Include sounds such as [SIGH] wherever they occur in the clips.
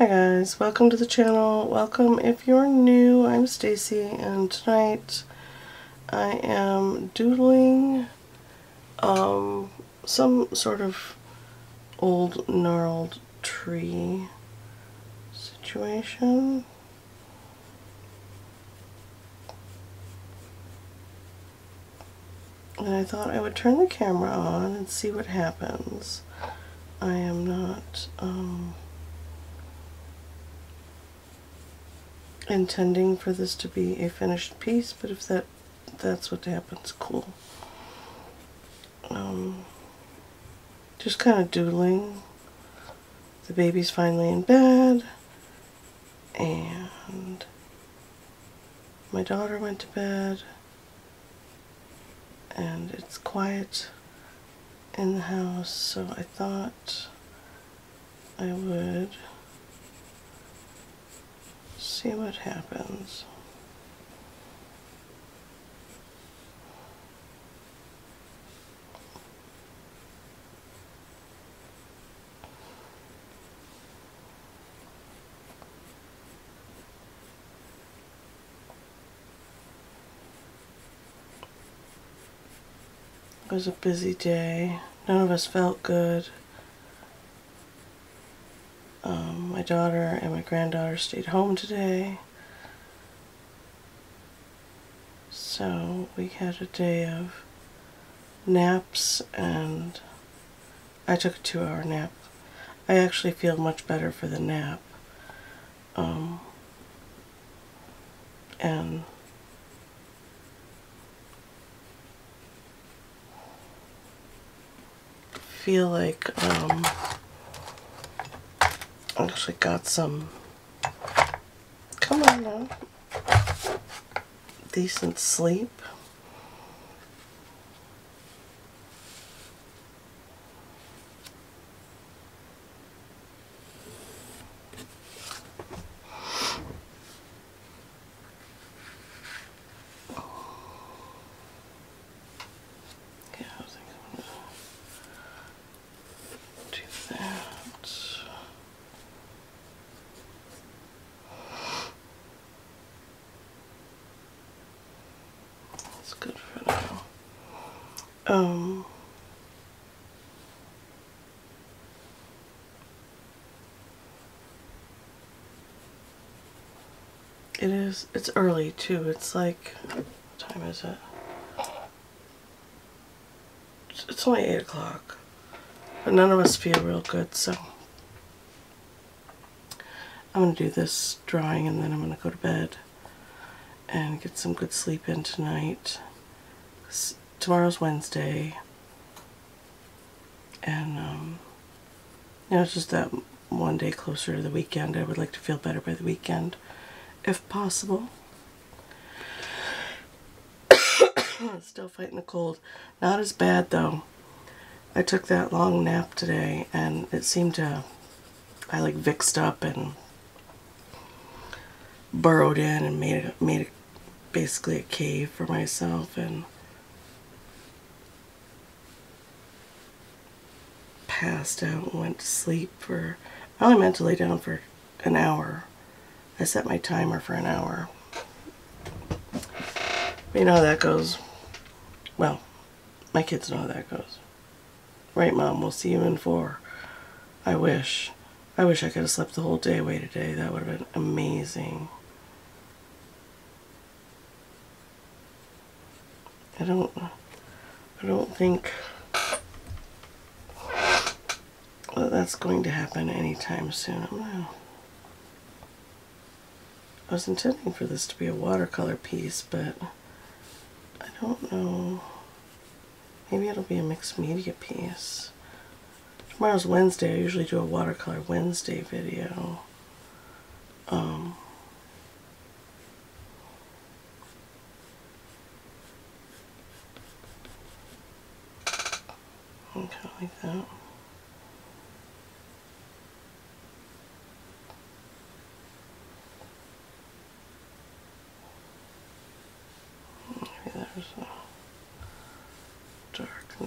Hi guys, welcome to the channel. Welcome if you're new. I'm Stacy and tonight I am doodling um, some sort of old gnarled tree situation. And I thought I would turn the camera on and see what happens. I am not um, intending for this to be a finished piece, but if that that's what happens, cool. Um, just kind of doodling. The baby's finally in bed, and my daughter went to bed, and it's quiet in the house, so I thought I would see what happens. It was a busy day. None of us felt good. Um, my daughter and my granddaughter stayed home today. So we had a day of naps and I took a two hour nap. I actually feel much better for the nap. Um, and feel like um, actually got some, come on now, decent sleep. Good for now. Um, it is, it's early too. It's like, what time is it? It's- only 8 o'clock. But none of us feel real good, so I'm going to do this drawing and then I'm going to go to bed and get some good sleep in tonight. Tomorrow's Wednesday. And, um, you know, it's just that one day closer to the weekend. I would like to feel better by the weekend, if possible. [COUGHS] Still fighting the cold. Not as bad, though. I took that long nap today and it seemed to, I like vixed up and burrowed in and made it, made it basically a cave for myself and passed out and went to sleep for, I only meant to lay down for an hour. I set my timer for an hour. You know how that goes. Well, my kids know how that goes. Right, Mom, we'll see you in four. I wish. I wish I could have slept the whole day away today. That would have been amazing. I don't I don't think that that's going to happen anytime soon. I was intending for this to be a watercolor piece, but I don't know. Maybe it'll be a mixed media piece. Tomorrow's Wednesday. I usually do a watercolor Wednesday video. Um, okay, like that.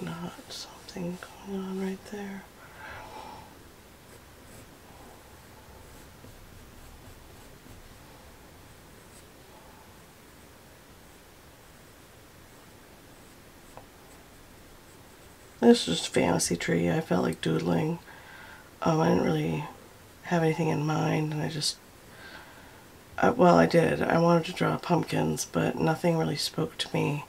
not something going on right there. This is just fantasy tree. I felt like doodling. Um, I didn't really have anything in mind, and I just uh, well, I did. I wanted to draw pumpkins, but nothing really spoke to me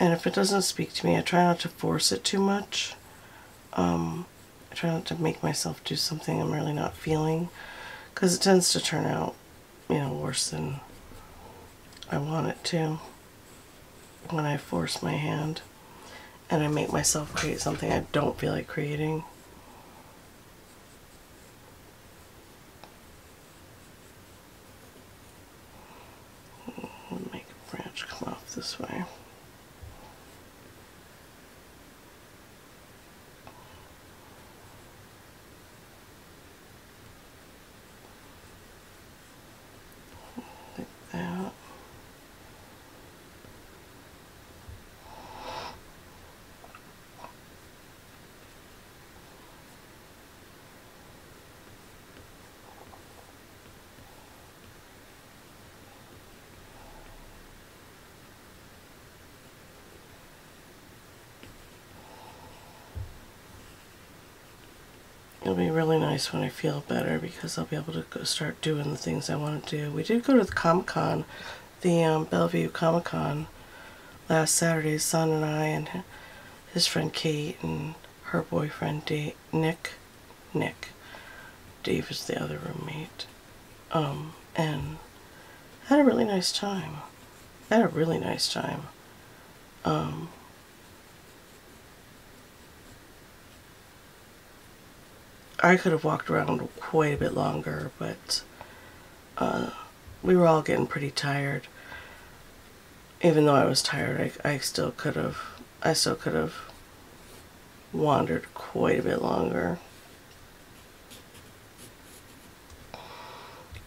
and if it doesn't speak to me, I try not to force it too much. Um, I try not to make myself do something I'm really not feeling, because it tends to turn out, you know, worse than I want it to when I force my hand and I make myself create something I don't feel like creating. Make a branch come off this way. Really nice when I feel better because I'll be able to go start doing the things I want to do. We did go to the Comic Con, the um, Bellevue Comic Con last Saturday. Son and I and his friend Kate and her boyfriend Dave, Nick. Nick. Dave is the other roommate. Um, and had a really nice time. had a really nice time. Um, I could have walked around quite a bit longer, but uh, we were all getting pretty tired. Even though I was tired, I, I still could have, I still could have wandered quite a bit longer.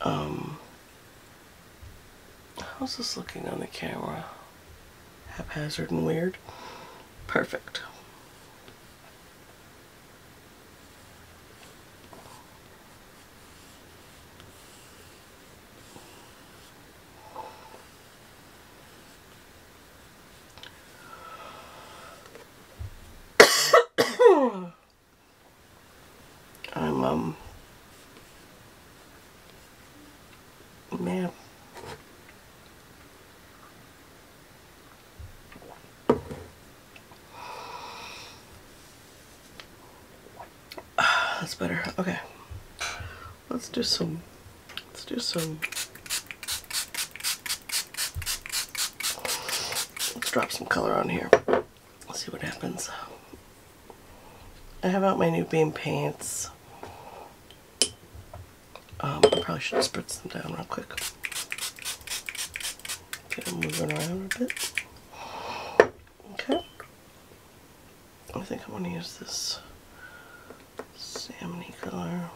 Um, how's this looking on the camera? Haphazard and weird? Perfect. I'm um man that's better okay let's do some let's do some let's drop some color on here let's see what happens I have out my new beam paints. Um, I probably should spritz them down real quick. Get them moving around a bit. Okay. I think I want to use this salmony color.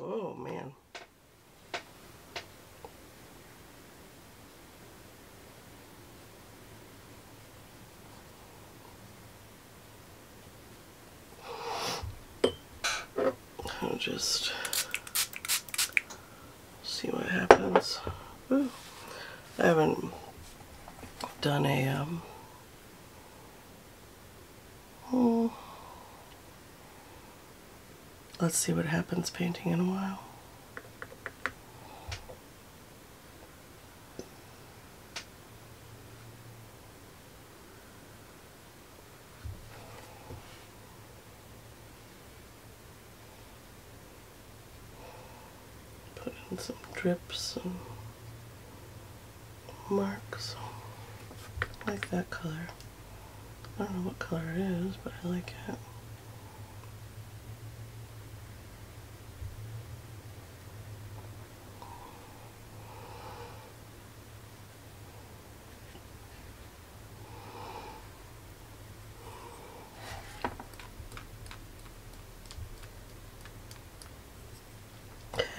oh man. I'll just see what happens. Ooh. I haven't done a um oh, let's see what happens painting in a while. Put in some drips and marks. I like that color. I don't know what color it is, but I like it.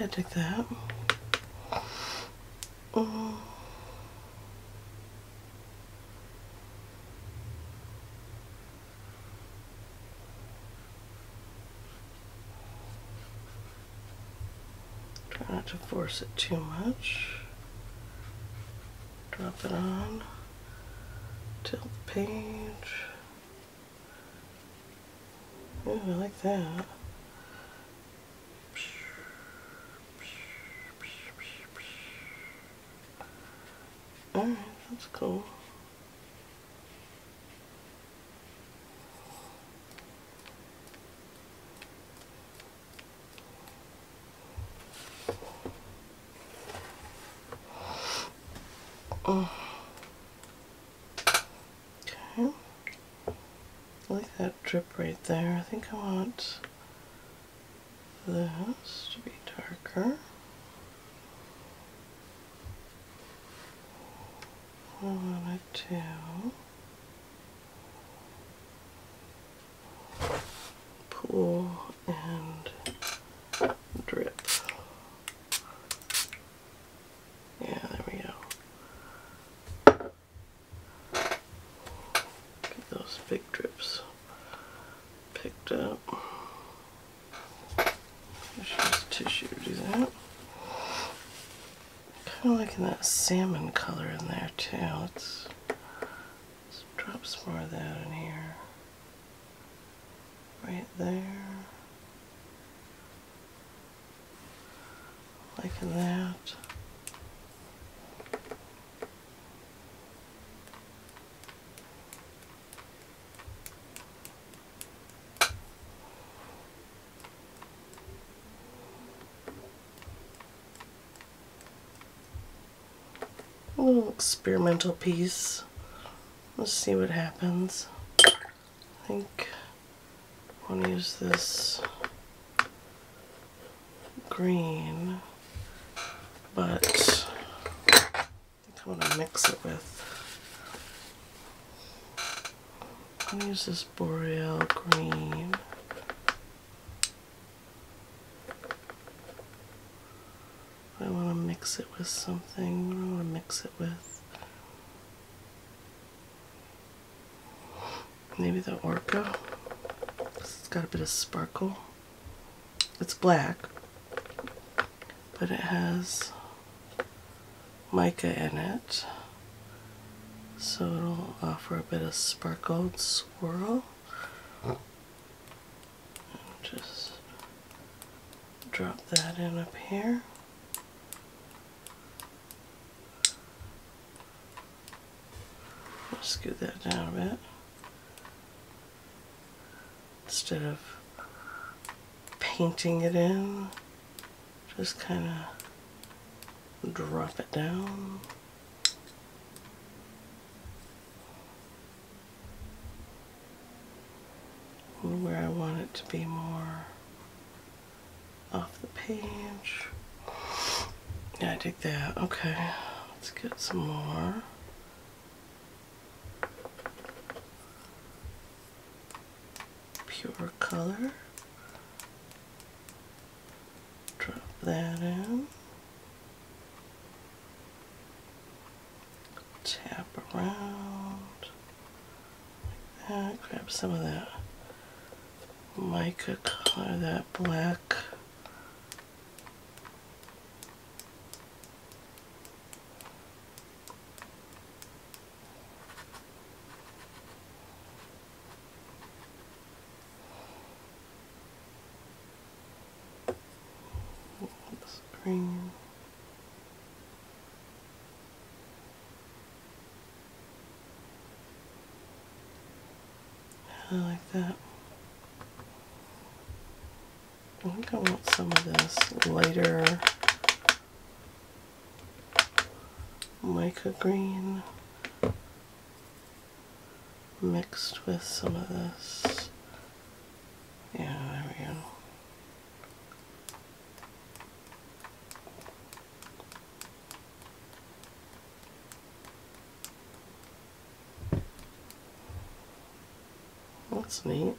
I dig that. Mm. not to force it too much. Drop it on. Tilt the page. Ooh, I like that. Alright, that's cool. Oh. Okay. I like that drip right there. I think I want this to be darker. I want it to pool and drip. Yeah, there we go. Get those big drips picked up. Just use tissue to do that. Kind of liking that salmon color in there too. Let's, let's drop some more of that in here. Right there. Liking that. A little experimental piece. Let's see what happens. I think I want to use this green, but I think I want to mix it with. I'm gonna use this boreal green. I want to mix it with something. I want to mix it with? Maybe the Orca. It's got a bit of sparkle. It's black, but it has mica in it. So it'll offer a bit of sparkled swirl. Just drop that in up here. scoot that down a bit. Instead of painting it in, just kind of drop it down. Where I want it to be more off the page. Yeah, I dig that. Okay, let's get some more. pure color. Drop that in. Tap around like that. Grab some of that mica color, that black. green. I like that. I think I want some of this lighter mica green mixed with some of this. Yeah, there we go. That's neat.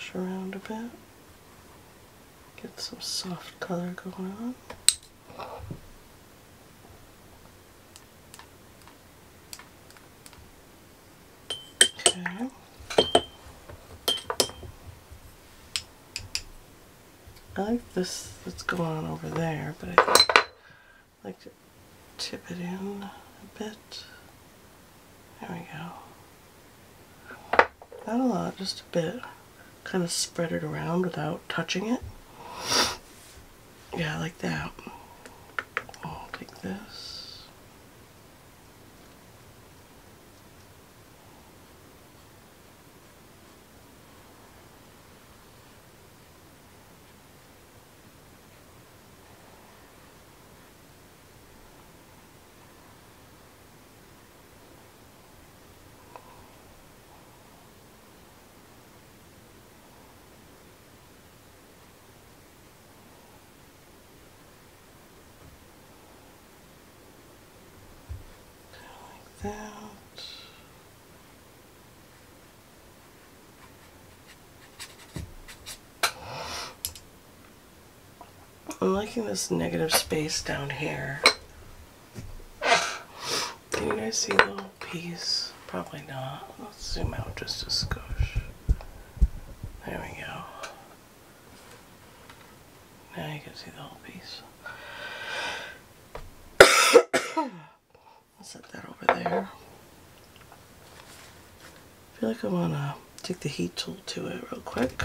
brush around a bit, get some soft color going on. Okay. I like this that's going on over there, but I I like to tip it in a bit. There we go. Not a lot, just a bit. Kind of spread it around without touching it. Yeah, like that. I'll take this. That. I'm liking this negative space down here. Can you guys see the little piece? Probably not. Let's zoom out just a skosh. There we go. Now you can see the whole piece. I'll set I feel like I want to take the heat tool to it real quick.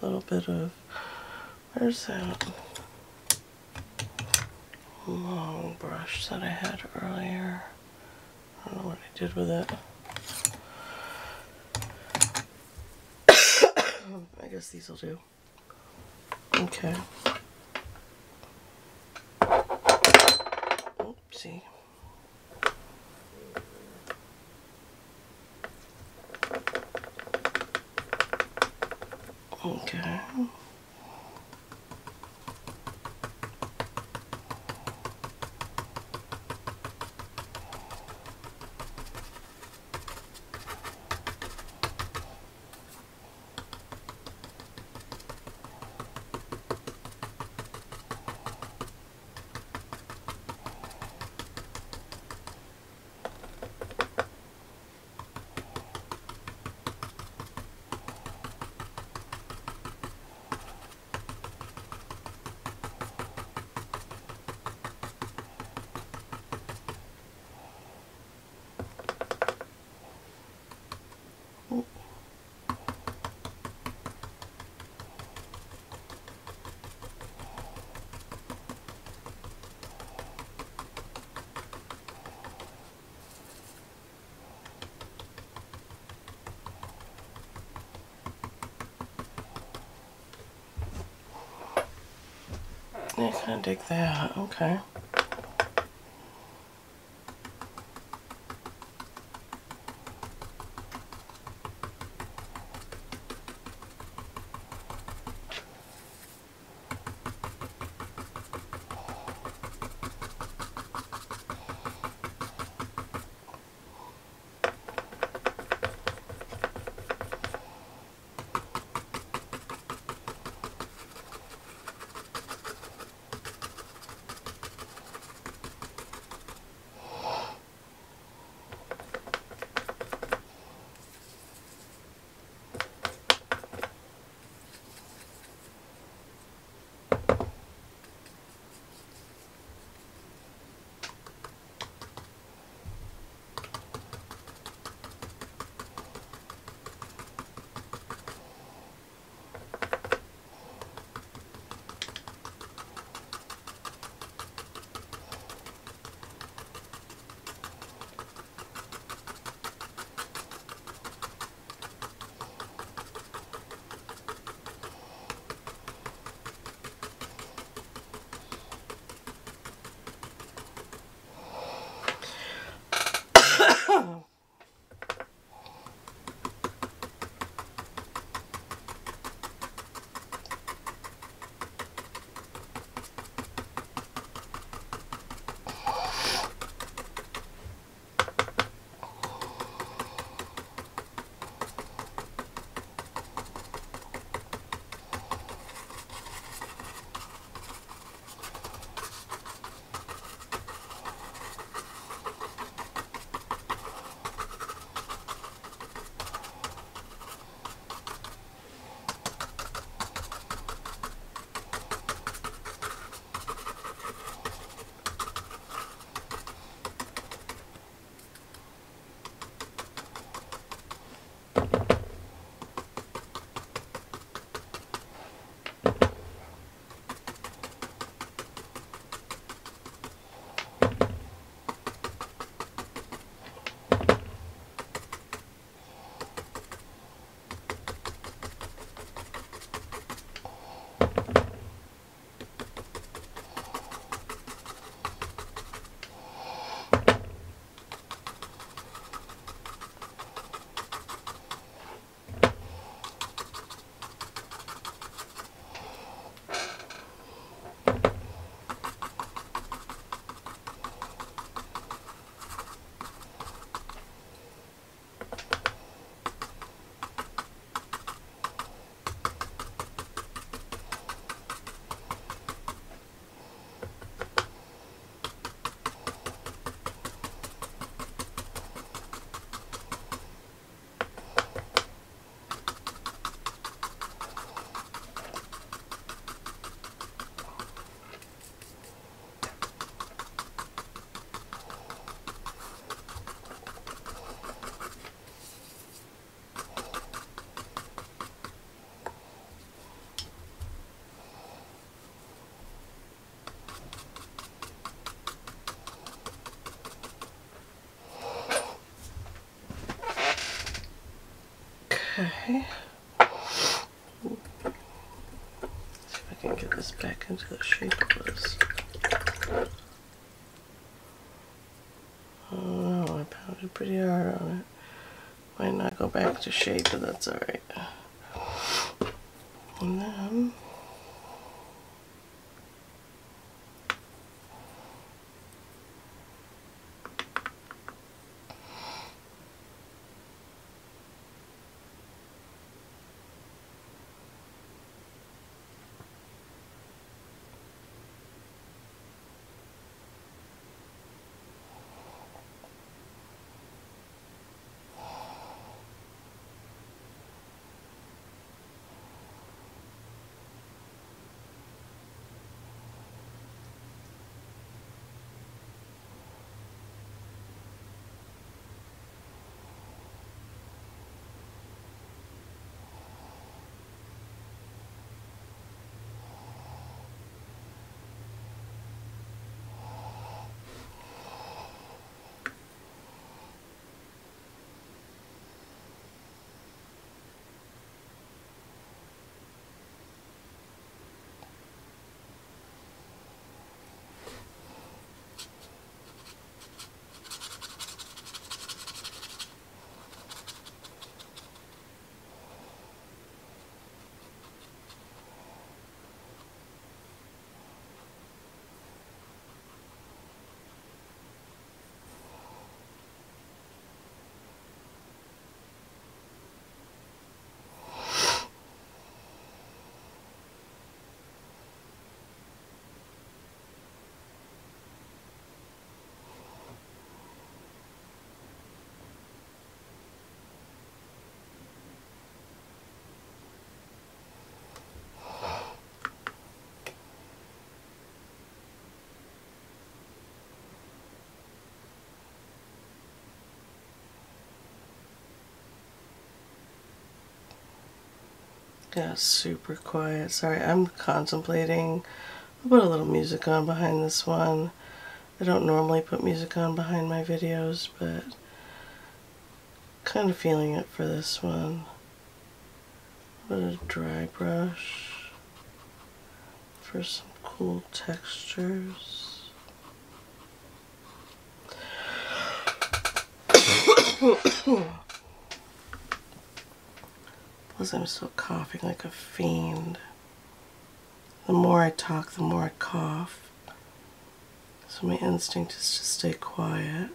A little bit of, where's that long brush that I had earlier? I don't know what I did with it. [COUGHS] I guess these will do. Okay. Oopsie. I kind of dig that. Okay. Okay. See if I can get this back into the shape it was. Oh, I pounded pretty hard on it. Might not go back to shape, but that's alright. Got super quiet. Sorry, I'm contemplating. I'll put a little music on behind this one. I don't normally put music on behind my videos, but kind of feeling it for this one. Put a dry brush for some cool textures. I'm still coughing like a fiend. The more I talk, the more I cough. So my instinct is to stay quiet.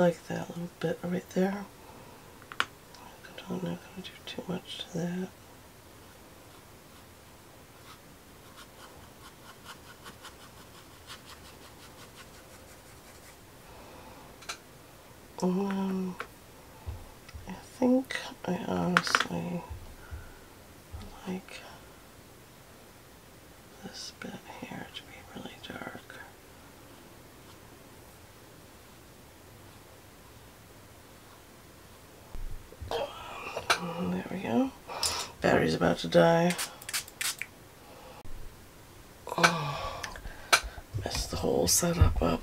Like that little bit right there. I'm not going to do too much to that. Um, I think I honestly like this bit here to be really dark. There we go. Battery's about to die. Oh, messed the whole setup up.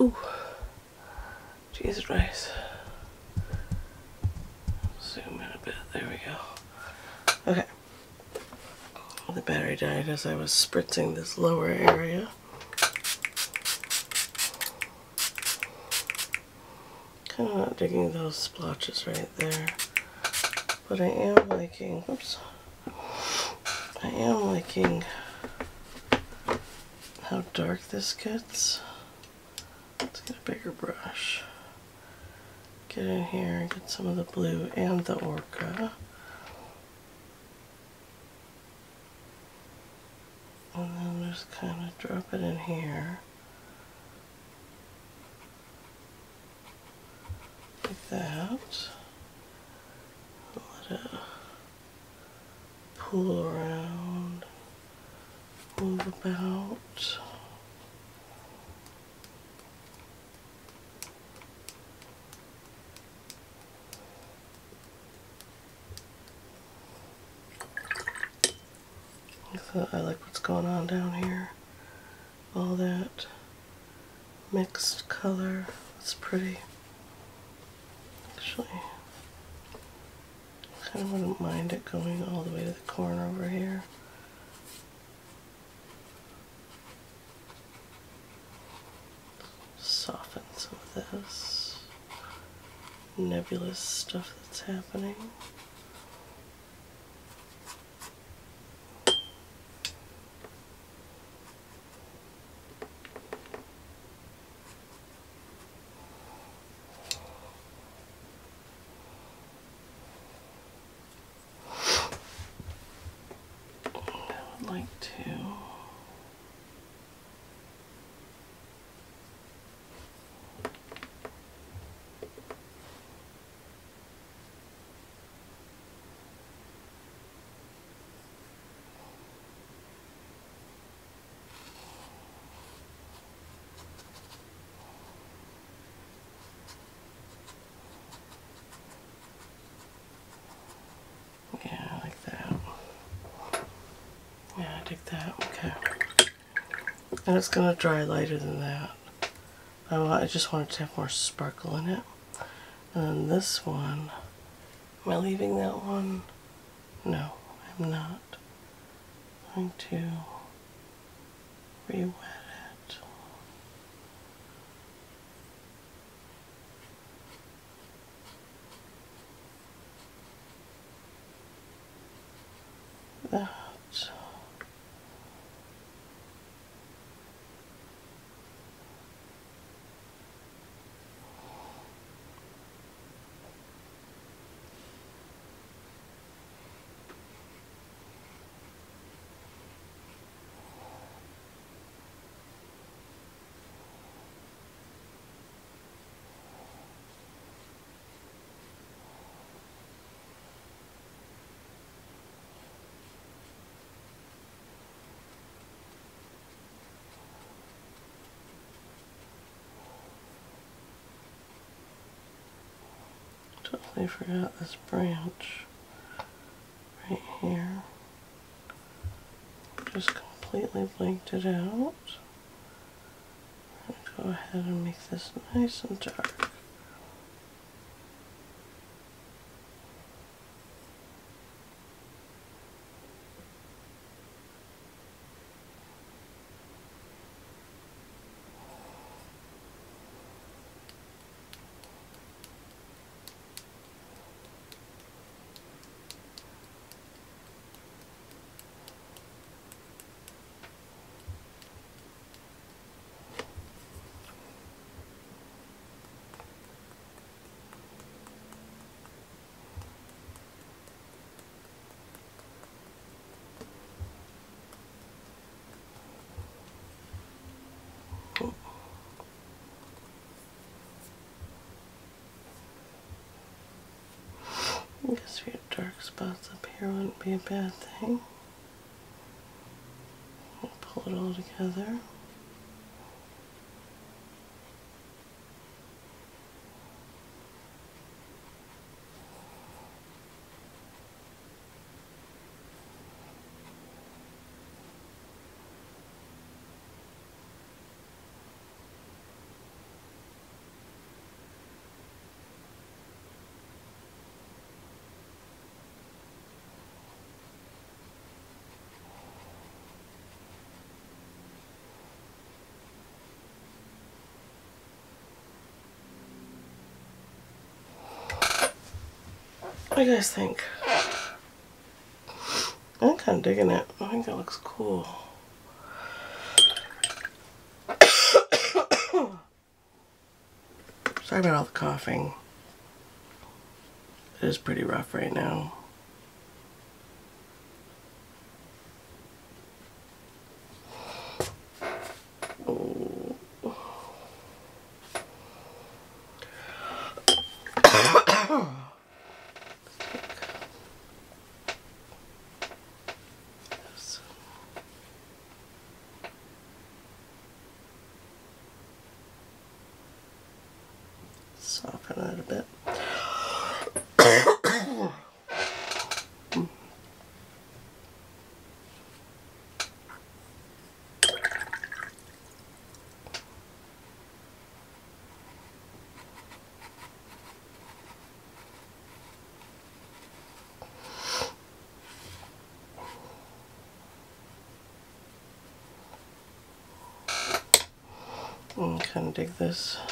Ooh. Jesus Christ. Zoom in a bit. There we go. Okay. The battery died as I was spritzing this lower area. Kind of not digging those splotches right there. But I am liking, oops. I am liking how dark this gets. Let's get a bigger brush. Get in here and get some of the blue and the orca. And then just kind of drop it in here. That. Let it pull around, move about. I like what's going on down here. All that mixed color. It's pretty. Actually, I kind of wouldn't mind it going all the way to the corner over here. Soften some of this nebulous stuff that's happening. would like to dig that. Okay. And it's going to dry lighter than that. I, I just want it to have more sparkle in it. And then this one, am I leaving that one? No, I'm not. I'm going to re-wet it. That. Totally forgot this branch right here. Just completely blanked it out. Go ahead and make this nice and dark. I guess if you have dark spots up here wouldn't be a bad thing. We'll pull it all together. What do you guys think? I'm kind of digging it. I think that looks cool. [COUGHS] Sorry about all the coughing. It is pretty rough right now. Soften it a bit. And kind of dig this.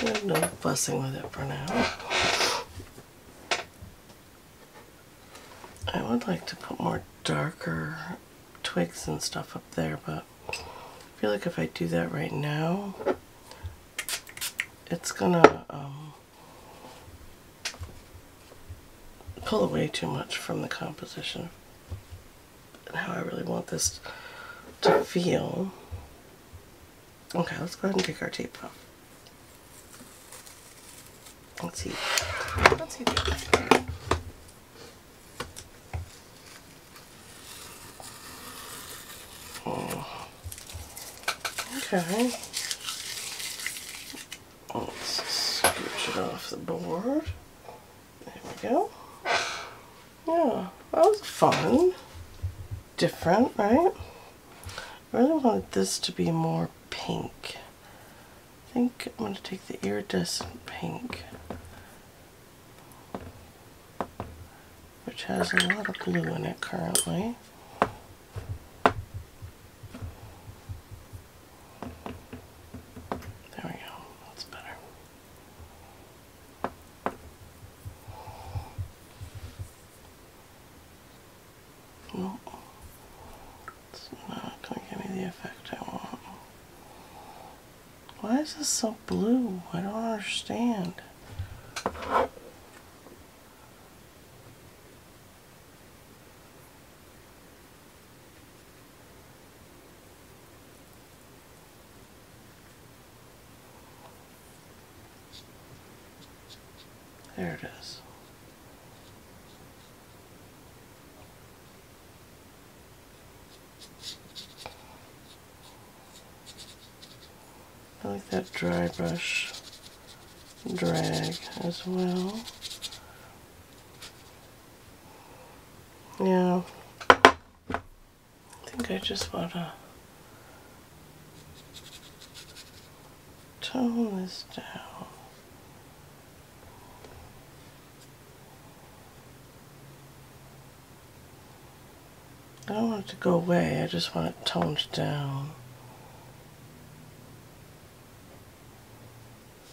No fussing with it for now. I would like to put more darker twigs and stuff up there, but I feel like if I do that right now, it's gonna um, pull away too much from the composition and how I really want this to feel. Okay, let's go ahead and take our tape off. Let's see. Let's see. Oh. Okay. Let's scooch it off the board. There we go. Yeah, that was fun. Different, right? I really wanted this to be more pink. I think I'm going to take the iridescent pink, which has a lot of blue in it currently. There we go, that's better. Nope. It's not going to give me the effect I want. Why is this so blue? I don't understand. There it is. Like that dry brush drag as well. Yeah, I think I just want to tone this down. I don't want it to go away, I just want it toned down.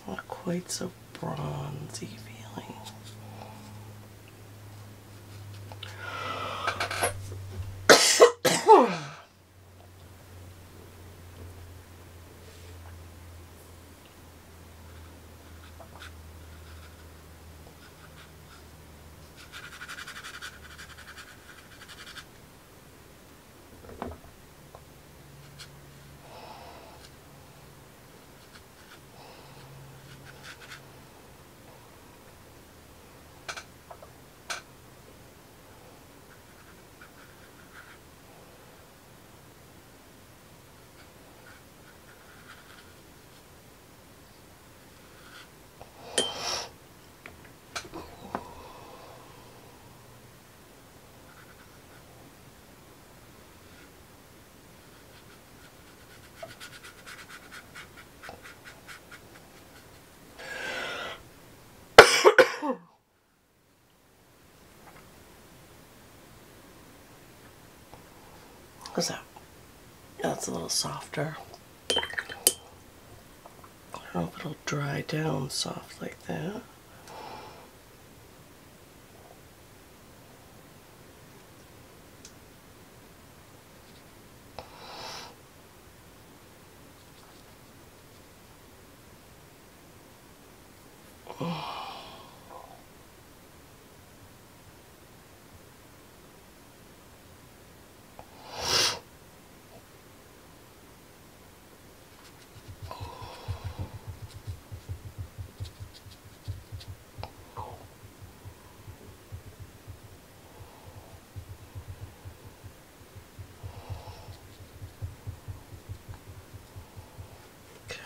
Not quite so bronzy feeling. That? That's a little softer. I if it'll dry down soft like that.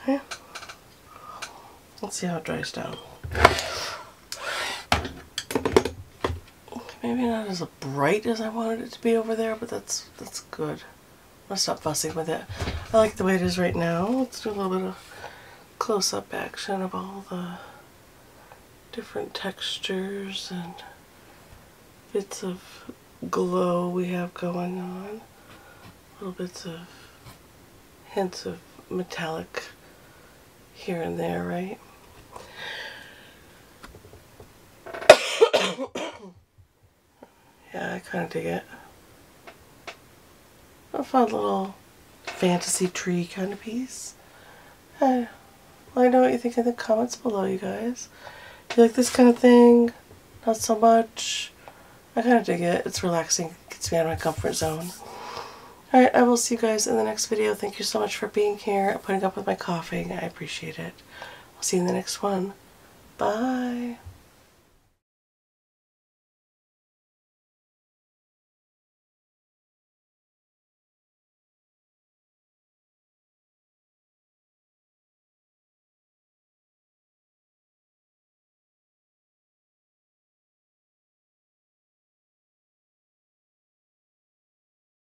Okay. Let's see how it dries down. Maybe not as bright as I wanted it to be over there, but that's that's good. I'm gonna stop fussing with it. I like the way it is right now. Let's do a little bit of close-up action of all the different textures and bits of glow we have going on. Little bits of hints of metallic here and there, right? [COUGHS] yeah, I kind of dig it. A fun little fantasy tree kind of piece. Hey, let me know what you think in the comments below, you guys. Do you like this kind of thing? Not so much. I kind of dig it. It's relaxing. Gets me out of my comfort zone. Alright, I will see you guys in the next video. Thank you so much for being here and putting up with my coughing. I appreciate it. I'll see you in the next one. Bye.